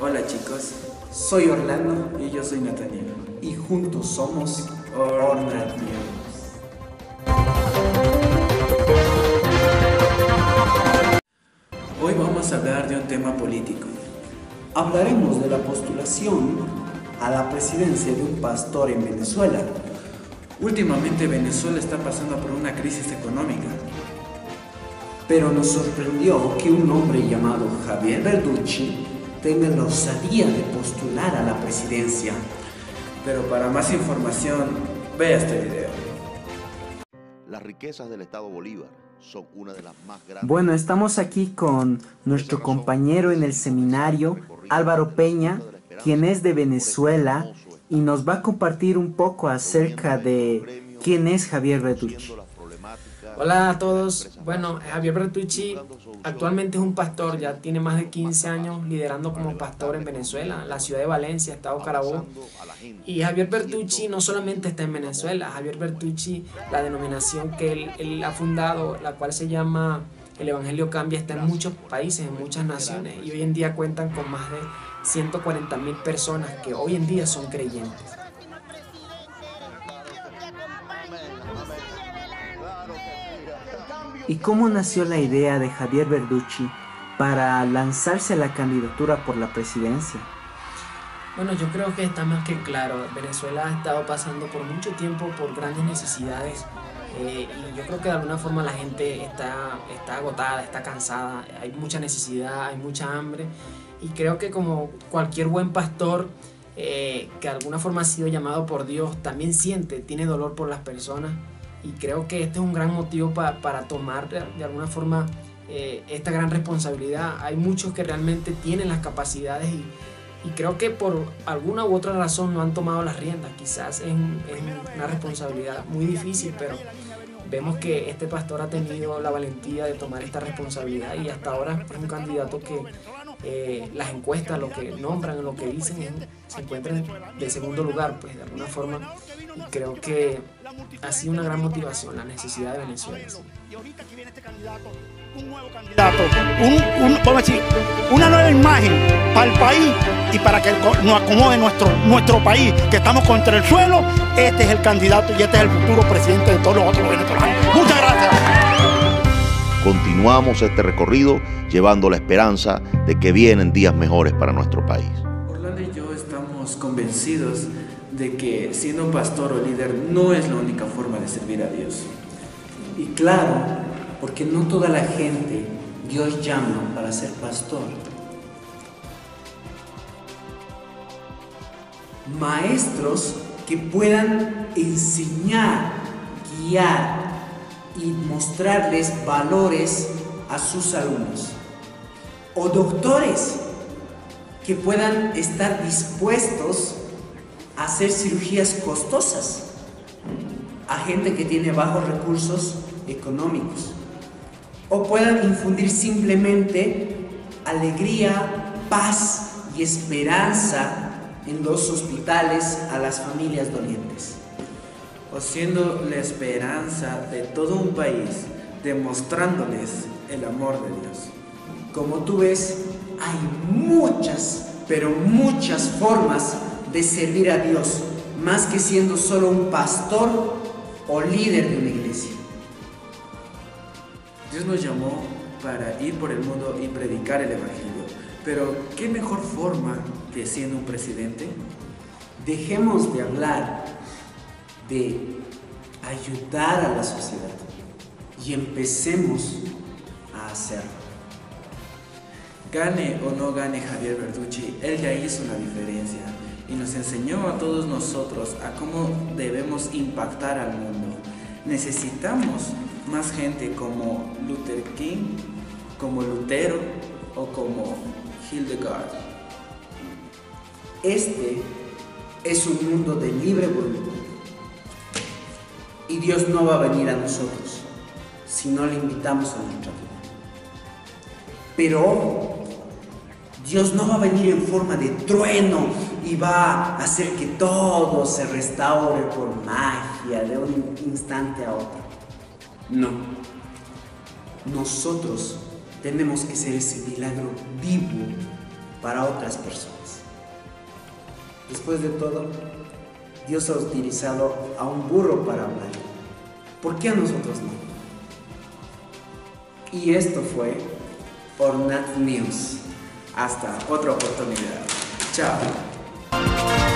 Hola chicos, Soy Orlando y yo soy Nathaniel. y juntos somos Ornat Hoy vamos a hablar de un tema político. Hablaremos de la postulación a la presidencia de un pastor en Venezuela. Últimamente Venezuela está pasando por una crisis económica. Pero nos sorprendió que un hombre llamado Javier Verducci tenga la osadía de postular a la presidencia. Pero para más información, vea este video. Las riquezas del Estado Bolívar son una de las más grandes. Bueno, estamos aquí con nuestro compañero en el seminario, Álvaro Peña, quien es de Venezuela y nos va a compartir un poco acerca de quién es Javier Bertucci. Hola a todos. Bueno, Javier Bertucci actualmente es un pastor, ya tiene más de 15 años liderando como pastor en Venezuela, la ciudad de Valencia, Estado Carabobo. Y Javier Bertucci no solamente está en Venezuela, Javier Bertucci, la denominación que él, él ha fundado, la cual se llama El Evangelio Cambia, está en muchos países, en muchas naciones. Y hoy en día cuentan con más de 140 mil personas que hoy en día son creyentes. ¿Y cómo nació la idea de Javier Verducci para lanzarse a la candidatura por la presidencia? Bueno, yo creo que está más que claro. Venezuela ha estado pasando por mucho tiempo por grandes necesidades eh, y yo creo que de alguna forma la gente está, está agotada, está cansada, hay mucha necesidad, hay mucha hambre y creo que como cualquier buen pastor eh, que de alguna forma ha sido llamado por Dios, también siente, tiene dolor por las personas y creo que este es un gran motivo pa- para tomar de, alguna forma eh, esta gran responsabilidad. Hay muchos que realmente tienen las capacidades y, creo que por alguna u otra razón no han tomado las riendas. Quizás es una responsabilidad muy difícil, pero vemos que este pastor ha tenido la valentía de tomar esta responsabilidad y hasta ahora es un candidato que eh, las encuestas, lo que nombran, lo que dicen, se encuentran de segundo lugar, pues de alguna forma. Y creo que ha sido una gran motivación la necesidad de Venezuela. sí. candidato, un, un- vamos a decir, una nueva imagen para el país y para que nos acomode nuestro, nuestro país, que estamos contra el suelo, este es el candidato y este es el futuro presidente de todos los otros venezolanos. Muchas gracias. Continuamos este recorrido llevando la esperanza de que vienen días mejores para nuestro país. Orlando y yo estamos convencidos de que siendo pastor o líder no es la única forma de servir a Dios. Y claro, porque no toda la gente Dios llama para ser pastor. Maestros que puedan enseñar, guiar y mostrarles valores a sus alumnos. O doctores que puedan estar dispuestos a hacer cirugías costosas a gente que tiene bajos recursos económicos. O puedan infundir simplemente alegría, paz y esperanza en los hospitales a las familias dolientes. Siendo la esperanza de todo un país, demostrándoles el amor de Dios. Como tú ves, hay muchas, pero muchas formas de servir a Dios, más que siendo solo un pastor o líder de una iglesia. Dios nos llamó para ir por el mundo y predicar el Evangelio. Pero, ¿qué mejor forma que siendo un presidente? Dejemos de hablar de ayudar a la sociedad y empecemos a hacerlo. Gane o no gane Javier Verducci, él ya hizo la diferencia y nos enseñó a todos nosotros a cómo debemos impactar al mundo. Necesitamos más gente como Luther King, como Lutero o como Hildegard. Este es un mundo de libre voluntad. Y Dios no va a venir a nosotros si no le invitamos a nuestra vida. Pero Dios no va a venir en forma de trueno y va a hacer que todo se restaure por magia de un instante a otro. No. Nosotros tenemos que ser ese milagro vivo para otras personas. Después de todo, Dios ha utilizado a un burro para hablar. ¿Por qué a nosotros no? Y esto fue Ornat News. Hasta otra oportunidad. Chao.